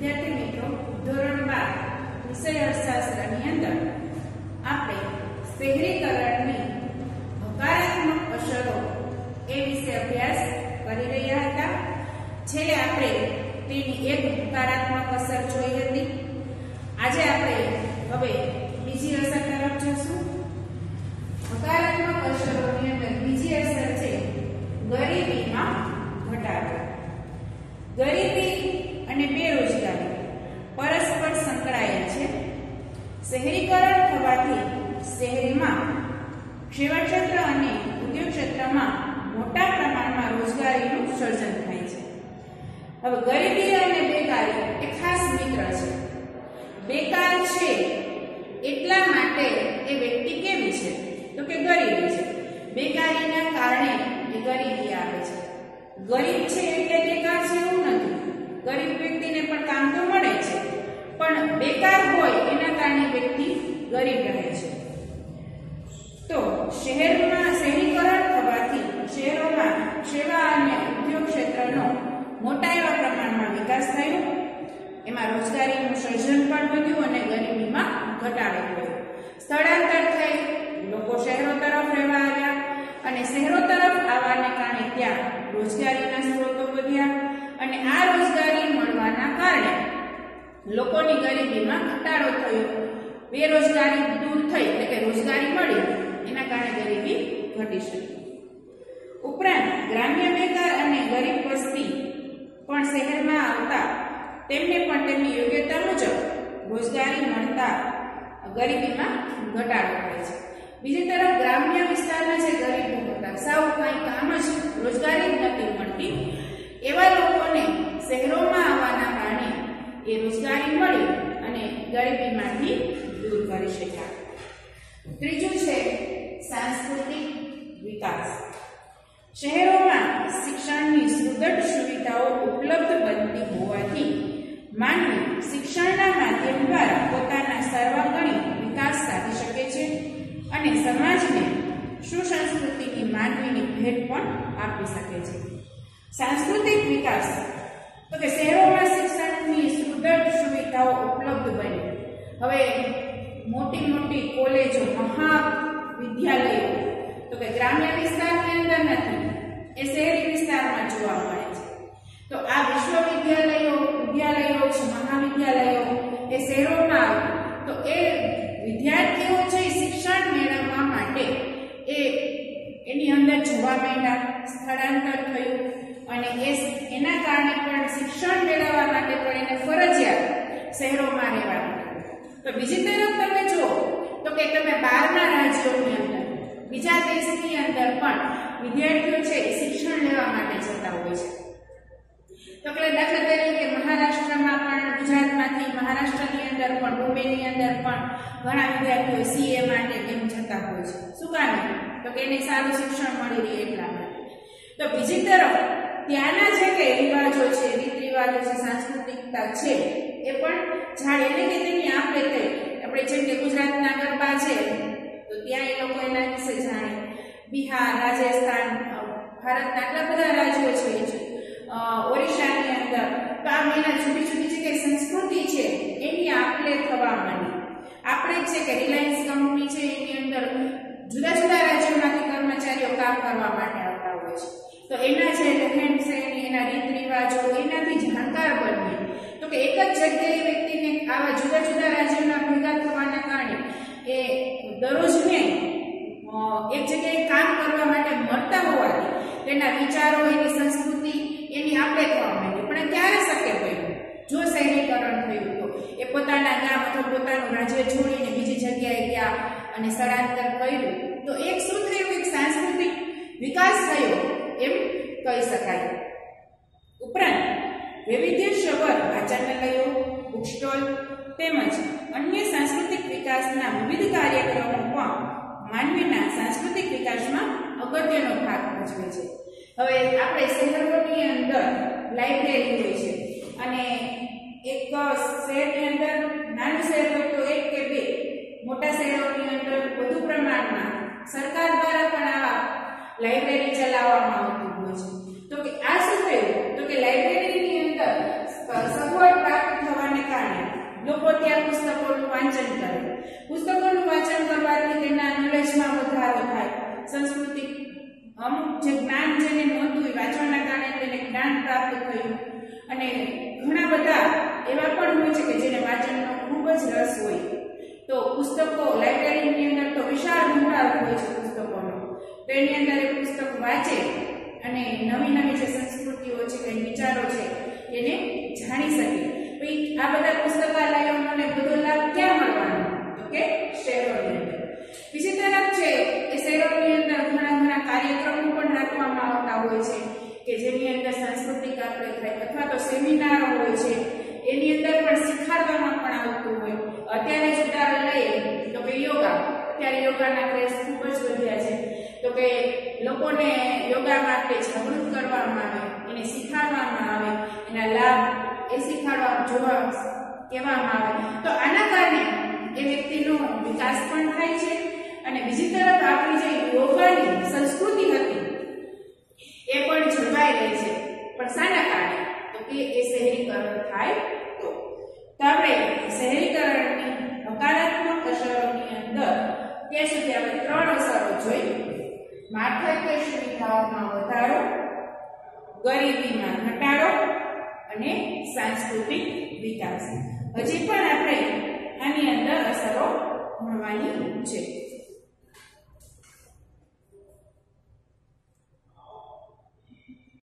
વિદ્યાર્થી મિત્રો, ધોરણ બાર વિષય અર્થશાસ્ત્રની અંદર આપણે શહેરીકરણની હકારાત્મક અસરો એ વિશે અભ્યાસ કરી રહ્યા હતા. છેલ્લે આપણે તેની એક હકારાત્મક અસર જોઈ હતી. આજે આપણે હવે બીજી અસર તરફ જશું હકારાત્મક અસરોની અંદર બીજી અસર છે ગરીબીમાં ઘટાડો ગરીબી અને બેરોજગારી પરસ્પર સંકળાયેલ છે શહેરીકરણ થવાથી શહેરમાં સેવા ક્ષેત્ર અને ઉદ્યોગ ક્ષેત્રમાં મોટા પ્રમાણમાં રોજગારીનું સર્જન થાય છે. હવે ગરીબી અને બેકારી એ ખાસ મિત્ર છે. બેકાર છે એટલા માટે એ વ્યક્તિ કેવી છે? તો કે ગરીબી છે. બેકારીના કારણે એ ગરીબી આવે છે. ગરીબ છે એટલે બેકાર છે એવું નથી ગરીબ વ્યક્તિને પણ કામ તો મળે છે પણ બેકાર હોય એના કારણે વ્યક્તિ ગરીબ રહે છે તો શહેરમાં શહેરીકરણ થવાથી શહેરોમાં સેવા અને ઉદ્યોગ ક્ષેત્રનો મોટા એવા પ્રમાણમાં વિકાસ થયો. એમાં રોજગારીનું સર્જન પણ વધ્યું અને ગરીબીમાં ઘટાડો થયો. સ્થળાંતર થઈ, લોકો શહેરો તરફ રહેવા આવ્યા અને શહેરો તરફ આવવાને કારણે ત્યાં રોજગારીના સ્ત્રોતો વધ્યા અને આ રોજગારી મળવાના કારણે લોકોની ગરીબીમાં ઘટાડો થયો. બેરોજગારી દૂર થઈ, એટલે કે રોજગારી મળી એના કારણે ગરીબી ઘટી શકી ઉપરાંત ગ્રામ્ય બેકાર અને ગરીબ વસ્તી પણ શહેરમાં આવતા તેમને પણ તેમની યોગ્યતા મુજબ રોજગારી મળતા ગરીબીમાં ઘટાડો થાય છે. બીજી તરફ ગ્રામ્ય વિસ્તારના જે ગરીબો હતા, સાવ કાંઈ કામ જ રોજગારી નથી મળતી. એવા લોકોને શહેરોમાં આવવાના કારણે એ રોજગારી મળી અને ગરીબીમાંથી દૂર કરી શક્યા. ત્રીજું છે સાંસ્કૃતિક વિકાસ. શહેરોમાં શિક્ષણની સુદૃઢ સુવિધાઓ ઉપલબ્ધ બનતી હોવાથી માનવી શિક્ષણના માધ્યમ દ્વારા પોતાના સર્વાંગણી વિકાસ સાધી શકે છે અને સમાજને સુસંસ્કૃતિની માનવીની ભેટ પણ આપી શકે છે. સાંસ્કૃતિક વિકાસ, તો કે શહેરોમાં શિક્ષણની સુદૃઢ સુવિધાઓ ઉપલબ્ધ બની. હવે મોટી મોટી કોલેજો, મહાવિદ્યાલયો, તો કે ગ્રામ્ય વિસ્તારની અંદર નથી એ શહેરી વિસ્તારમાં જોવા મળે છે તો આ વિશ્વવિદ્યાલયો, વિદ્યાલયો છે મહાવિદ્યાલયો એ શહેરોમાં આવે. તો એ વિદ્યાર્થીઓ છે શિક્ષણ મેળવવા માટે એ એની અંદર જોવા માંડ્યા સ્થળાંતર થયું અને એ એના કારણે પણ શિક્ષણ મેળવવા માટે પણ એને ફરજિયાત શહેરોમાં રહેવાનું તો બીજી તરફ તમે જુઓ, તો કે તમે બહારના રાજ્યોની અંદર, બીજા દેશની અંદર પણ વિદ્યાર્થીઓ છે શિક્ષણ લેવા માટે જતા હોય છે. તો કે દાખલા તરીકે મહારાષ્ટ્રમાં પણ, ગુજરાતમાંથી મહારાષ્ટ્રની અંદર પણ બોમ્બેની અંદર પણ ઘણા વિદ્યાર્થીઓ સીએ માટે કેમ જતા હોય છે. શું કારણે? તો કે એને સારું શિક્ષણ મળી રહે એટલા માટે. તો બીજી તરફ, ત્યાંના જે કે રિવાજો છે રીત રિવાજો છે, સાંસ્કૃતિકતા છે, એ પણ જાણે એટલે કે તેની આપણે તે આપણે જેમ કે ગુજરાતના ગરબા છે, તો ત્યાં એ લોકો એના વિશે જાણે. બિહાર, રાજસ્થાન, ભારતના આટલા બધા રાજ્યો છે ઓરિસ્સાની અંદર તો આમ એના જુદી જુદી જે કંઈ સંસ્કૃતિ છે, એની આપલે થવા માંડી. આપણે છે કે રિલાયન્સ કંપની છે, એની અંદર જુદા જુદા રાજ્યોમાંથી કર્મચારીઓ કામ કરવા માટે આવતા હોય છે. તો એના જે રહેણ સહેણ એના રીત રિવાજો, એનાથી જાણકાર બનીએ. તો કે એક જ જગ્યાએ વ્યક્તિને આવા જુદા જુદા રાજ્યોના ભેગા થવાના કારણે એ દરરોજને એક જગ્યાએ કામ કરવા માટે મળતા હોવાથી તેના વિચારો એની સંસ્કૃતિ એની આપણે થવા માંડી પણ ક્યારે શક્ય બન્યું જો શહેરીકરણ થયું તો એ પોતાના ગામ અથવા પોતાનું રાજ્ય છોડીને બીજી જગ્યાએ ગયા અને સ્થળાંતર કર્યું. તો એક શું થયું એક સાંસ્કૃતિક વિકાસ થયો એમ કહી શકાય. ઉપરાંત વૈવિધ્યસભર વાચનાલયો બુક સ્ટોલ તેમજ અન્ય સાંસ્કૃતિક વિકાસના વિવિધ કાર્યક્રમો પણ માનવીના સાંસ્કૃતિક વિકાસમાં અગત્યનો ભાગ ભજવે છે. હવે આપણે શહેરોની અંદર લાઇબ્રેરી હોય છે અને એક શહેરની અંદર નાનું શહેર હોય તો એક કે બે મોટા શહેરોની અંદર વધુ પ્રમાણમાં સરકાર દ્વારા પણ આવા લાઇબ્રેરી ચલાવવામાં આવતી હોય છે તો કે આ શું થયું તો કે લાઇબ્રેરીની અંદર સગવડ પ્રાપ્ત થવા વાંચન કરે પુસ્તકોનું વાંચન કરવાથી તેમના નોલેજમાં વધારો થાય સંસ્કૃતિક અમુક જે જ્ઞાન જેને નહોતું એ વાંચવાના કારણે તેને જ્ઞાન પ્રાપ્ત થયું અને ઘણા બધા એવા પણ હોય છે કે જેને વાંચનનો ખૂબ જ રસ હોય. તો પુસ્તકો લાઇબ્રેરીની અંદર તો વિશાળ ભંડાર હોય છે પુસ્તકોનો. તો એની અંદર એ પુસ્તક વાંચે અને નવી નવી જે સંસ્કૃતિઓ છે કે વિચારો છે એને જાણી શકે. પછી આ બધા પુસ્તકાલયોનો બધો લાભ ક્યાં મળવાનો? તો કે શહેરોની અંદર. બીજી તરફ છે એ શહેરોની અંદર ઘણા ઘણા કાર્યક્રમો પણ રાખવામાં આવતા હોય છે કે જેની અંદર સાંસ્કૃતિક આપણે થાય. અથવા તો સેમિનાર હોય છે, એની અંદર પણ શીખવાડવામાં પણ આવતું હોય. અત્યારે જ ઉદાહરણ લઈએ, તો કે યોગા. અત્યારે યોગાના ક્રેઝ ખૂબ જ વધ્યા છે. તો કે લોકોને યોગા માટે જાગૃત કરવામાં આવે, એને શીખવાડવામાં આવે, એના લાભ એ શીખવાડવા જોવા કહેવામાં આવે. તો આના કારણે એ વ્યક્તિનો વિકાસ પણ થાય છે અને બીજી તરફ આપણી જે યોગાની સંસ્કૃતિ હતી એ પણ જળવાઈ રહી છે પણ શાના કારણે તો કે એ શહેરીકરણ થાય તો. તો આપણે શહેરીકરણની હકારાત્મક અસરોની અંદર ત્યાં સુધી આપણે ત્રણ અસરો જોઈ. માળખાકીય સુવિધાઓમાં વધારો, ગરીબીમાં ઘટાડો અને સાંસ્કૃતિક વિકાસ. હજી પણ આપણે આની અંદર અસરો ભણવાની છે.